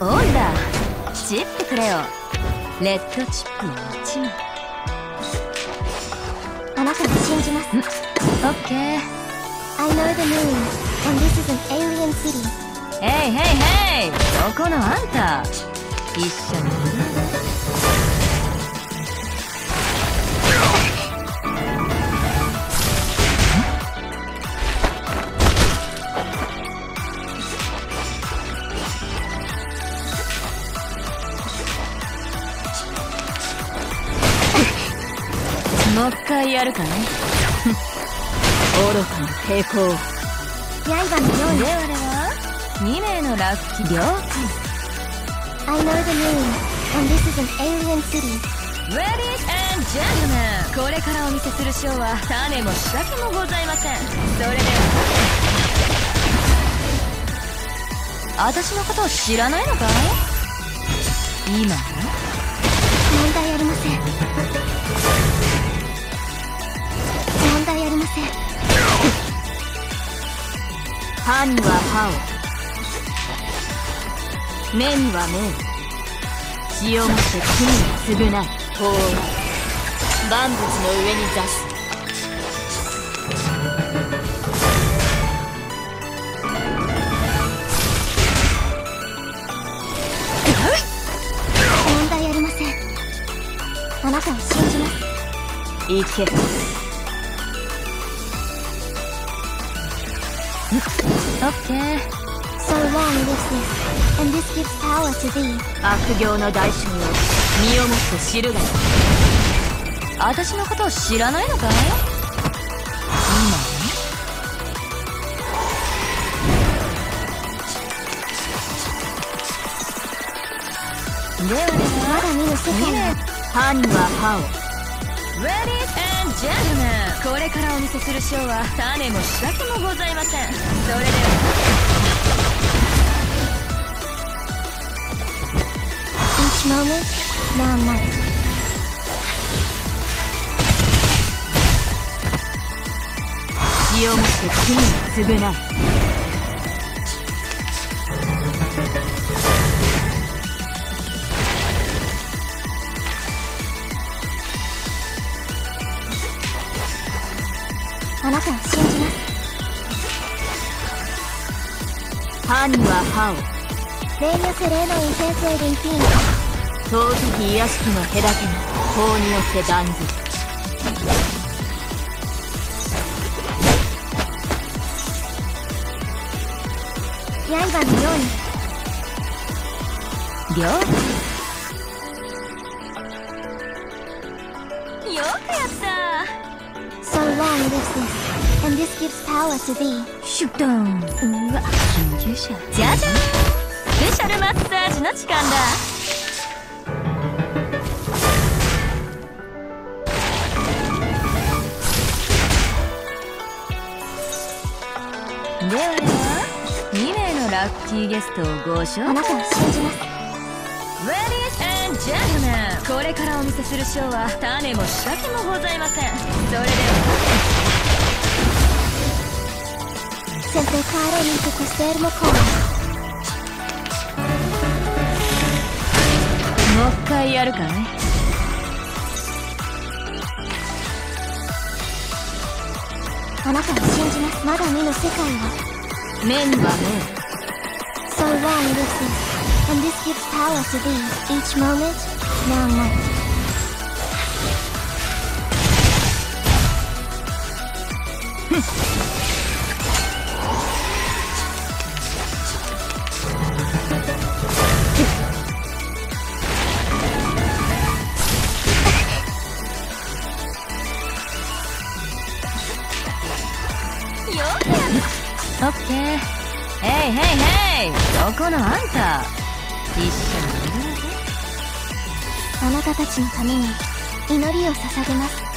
オンだチップくれよレッドチップを1枚あなたを信じますオッケー I know the moon and this is an alien city. ヘイヘイヘイどこのあんた一緒にもう一回やるかね。愚かな抵抗刃のように。ではでは？2名のラッキー。了解 I know the moon and this is an alien city. Ladies and gentlemen これからお見せするショーは種も仕掛けもございません。それでは。私のことを知らないのかい？今ね問題ありません。歯には歯を目には目を血をもって罪に償い法は万物の上に座す。問題ありません。あなたを信じます。行けオッケー So long lives this and this gives power to thee. 悪行の代償を身をもって知るがいい。私のことを知らないのかい？今？ねではでまはだ見ぬ世界は歯には歯を Ladies ジェルマンこれからお見せするショーは種も仕掛けもございません。それでは。Each moment, しようもして罪を償うあなたを信じます歯には歯を Reina Sereno Intenso e Limpino 遠き癒しきの隔てが法によって断ず刃のように。了 lives this and this gives power to thee. シュッドンうわ緊急車じゃじゃスペシャルマッサージの時間だではでは2名のラッキーゲストをご紹介あなたを信じます Ladies and gentlemen これからお見せするショーは種も仕掛けもございません。それでは Se pecare in tu costermo con もう一回やるかいあなたを信じますまだ見ぬ世界は目には So long this and this gives power to thee Each moment now night オッケー。ヘイヘイヘイ。どこのあんた？一緒にいるのぜあなたたちのために祈りを捧げます。